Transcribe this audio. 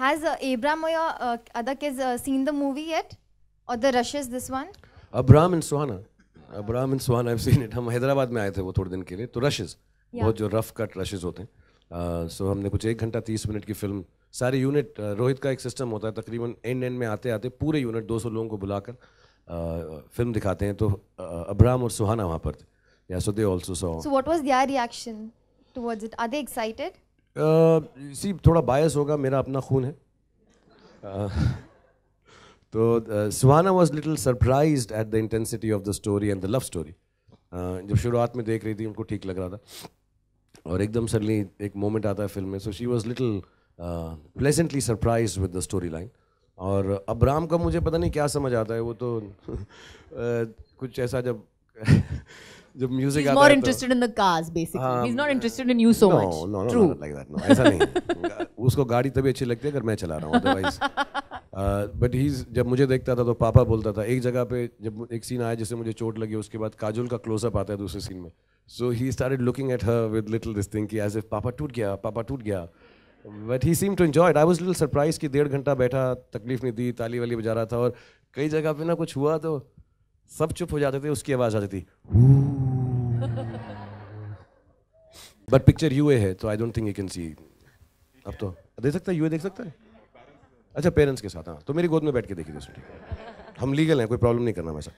Has uh, Abram or your uh, other kids uh, seen the movie yet? Or the rushes, this one? Abram and Suhana Abram and Suhana I seen it हम हैदराबाद में आए थे वो थोड़े दिन के लिए तो रशेस बहुत जो रफ कट रशेस होते हैं. सो हमने कुछ एक घंटा तीस मिनट की फ़िल्म सारे यूनिट रोहित का एक सिस्टम होता है तकरीबन एंड एंड में आते आते पूरे यूनिट 200 लोगों को बुलाकर फ़िल्म दिखाते हैं तो अब्राम और सुहाना वहाँ पर थे. Yeah so they also saw So, what was their reaction? Towards it? Are they excited? See थोड़ा बायस होगा मेरा अपना खून है तो Suhana was little surprise at the intensity of the story and the love story जब शुरुआत में देख रही थी उनको ठीक लग रहा था और एकदम सडनली एक मोमेंट आता है फ़िल्म में so she was little pleasantly surprise with the story line और अब्राम का मुझे पता नहीं क्या समझ आता है वो तो uh, कुछ ऐसा जब जब म्यूज़िक आता more है तो- interested in the cars, basically. हाँ, He's not interested in you so no, much. No, no, True. not like that. No, ऐसा नहीं उसको गाड़ी तभी अच्छी लगती है अगर मैं चला रहा हूँ अदरवाइज़ बट ही जब मुझे देखता था तो पापा बोलता था एक जगह पे जब एक सीन आया जिससे मुझे चोट लगी उसके बाद काजुल का क्लोजअप आता है दूसरे सीन में so he started looking at her with little this thing कि एज इफ़ पापा टूट गया पापा टूट गया but he seem to enjoy I was little surprise कि डेढ़ घंटा बैठा तकलीफ़ नहीं दी ताली वाली बजा रहा था और कई जगह पे ना कुछ हुआ तो सब चुप हो जाते थे उसकी आवाज़ आती थी बट पिक्चर यूए है तो I don't think you can see अब तो देख सकता है यूए देख सकता है? अच्छा पेरेंट्स के साथ हाँ। तो मेरी गोद में बैठ के देखी थी हम लीगल हैं, कोई प्रॉब्लम नहीं करना वैसा